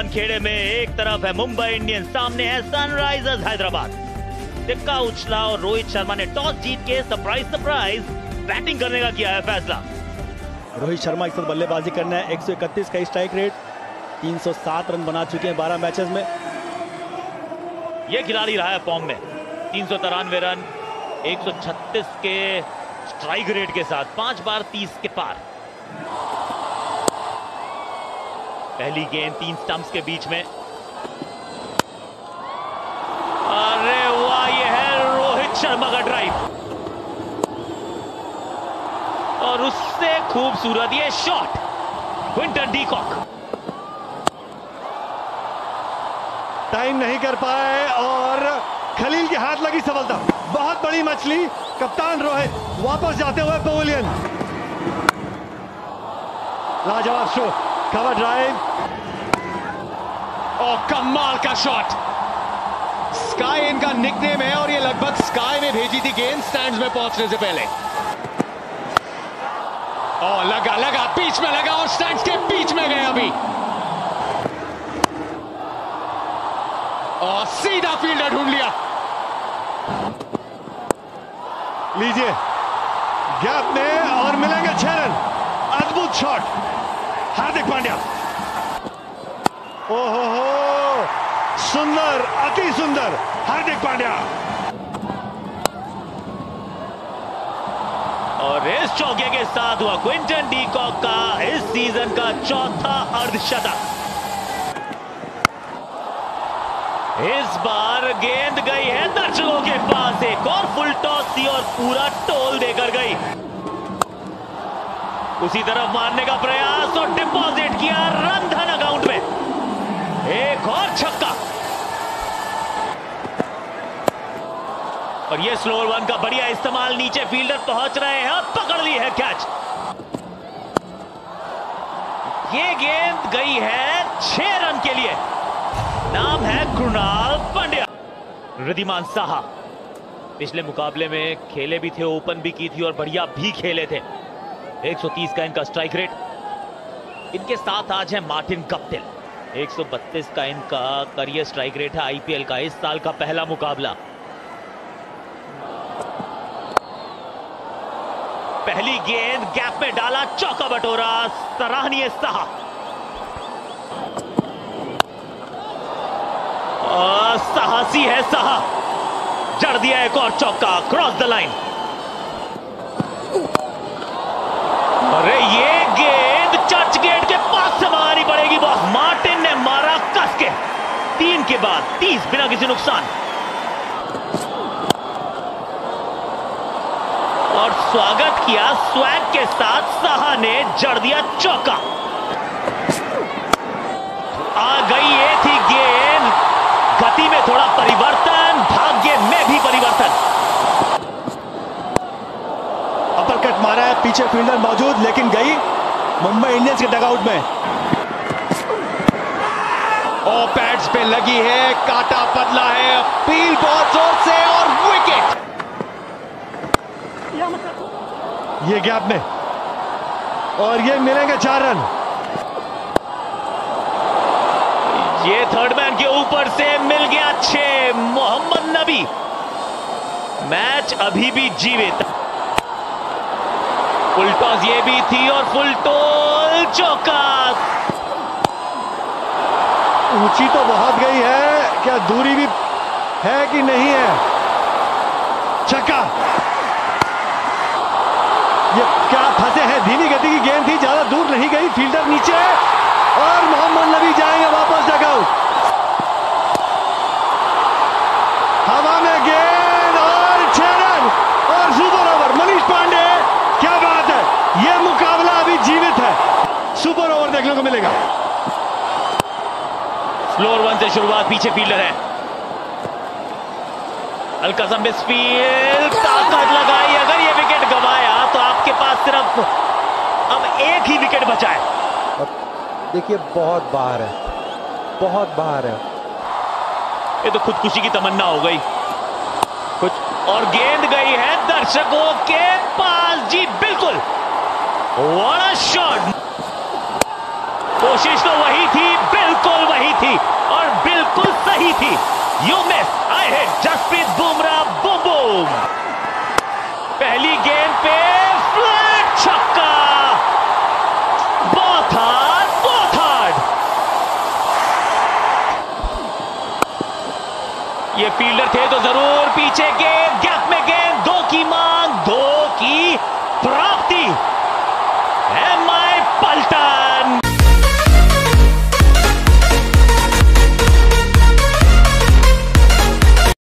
वानखेड़े में एक तरफ़ है मुंबई इंडियंस सामने है सनराइजर्स हैदराबाद। टिक्का उछला और रोहित शर्मा ने टॉस जीत के सरप्राइज़ सरप्राइज़ बैटिंग करने का किया है फैसला। रोहित शर्मा इस बल्लेबाजी करना है 131 का स्ट्राइक रेट 307 रन बना चुके हैं 12 मैचेस में। ये खिलाड़ी रहा है फॉर्म में। तीन सौ तिरानवे रन 136 के स्ट्राइक रेट के साथ पाँच बार 30 के पार। पहली गेंद तीन स्टंप्स के बीच में। अरे वाह, ये है रोहित शर्मा का ड्राइव और उससे खूबसूरत ये शॉट क्विंटन डीकॉक टाइम नहीं कर पाए और खलील के हाथ लगी सफलता। बहुत बड़ी मछली, कप्तान रोहित वापस जाते हुए पवेलियन लाजवाब शो कवर ड्राइव और कमाल का शॉट स्काई इनका निकनेम है और ये लगभग स्काई में भेजी थी गेंद स्टैंड्स में पहुँचने से पहले. और लगा लगा बीच में लगा और स्टैंड्स के बीच में गए अभी. और सीधा फील्डर ढूंढ लिया. लीजिए. गैप में और मिलेंगे छह रन. अद्भुत शॉट हार्दिक पांड्या। ओहो सुंदर, अति सुंदर, हार्दिक पांड्या। और इस चौके के साथ हुआ क्विंटन डीकॉक का इस सीज़न का चौथा अर्धशतक। इस बार गेंद गई है दर्शकों के पास, एक और फुल टॉस थी और पूरा टोल देकर गई। उसी तरफ़ मारने का प्रयास और डिपॉजिट किया रन धन अकाउंट में। एक और छक्का। और ये स्लोअर वन का बढ़िया इस्तेमाल नीचे फील्डर पहुँच रहे हैं पकड़ ली है कैच ये गेंद गई है छह रन के लिए। नाम है कृणाल पांड्या। रिधिमान साहा। पिछले मुकाबले में खेले भी थे, ओपन भी की थी और बढ़िया भी खेले थे। 130 का इनका स्ट्राइक रेट इनके साथ आज है मार्टिन कप्टिल। 132 का इनका करियर स्ट्राइक रेट है आईपीएल का, इस साल का पहला मुकाबला। पहली गेंद गैप में डाला चौका बटोरा सराहनीय साहा साहसी है साहा जड़ दिया एक और चौका क्रॉस द लाइन तीस बिना किसी नुकसान और स्वागत किया स्वैग के साथ साहा ने जड़ दिया चौका। आ गई ये थी गेंद। गति में थोड़ा परिवर्तन, भाग्य में भी परिवर्तन। अपरकट मारा है, पीछे फील्डर मौजूद, लेकिन गई मुंबई इंडियंस के डगआउट में। और पैड्स पे लगी है काटा बदला है अपील बहुत ज़ोर से और विकेट ये गैप में। और ये मिलेंगे चार रन। ये थर्ड मैन के ऊपर से मिल गया छह मोहम्मद नबी। मैच अभी भी जीवित। फुल टॉस ये भी थी और फुल टोल चौका। ऊँची तो बहुत गई है। क्या दूरी भी है कि नहीं है? छक्का। ये क्या फंसे हैं? धीमी गति की गेंद थी, ज़्यादा दूर नहीं गई। फील्डर नीचे और मोहम्मद नबी जाएँगे वापस डगआउट हवा में गेंद और छह और सुपर ओवर। मनीष पांडे, क्या बात है? यह मुकाबला अभी जीवित है। सुपर ओवर देखने को मिलेगा। स्लोअर वन से शुरुआत पीछे फील्डर है। अलकसम फ़ील्ड ताकत लगाई। अगर ये विकेट गवाया तो आपके पास सिर्फ़ अब एक ही विकेट बचा है। देखिए बहुत बाहर है। बहुत बाहर है। ये तो खुदकुशी की तमन्ना हो गई। कुछ और गेंद गई है दर्शकों के पास। जी बिल्कुल। शॉट कोशिश तो वही थी, बिल्कुल वही थी, और बिल्कुल सही थी। You miss I hit Jasprit Bumrah boom boom पहली गेंद पे फ्लैट छक्का। बहुत हार्ड बहुत हार्ड ये फील्डर थे तो ज़रूर पीछे गेंद गैप में गेंद, दो की मार।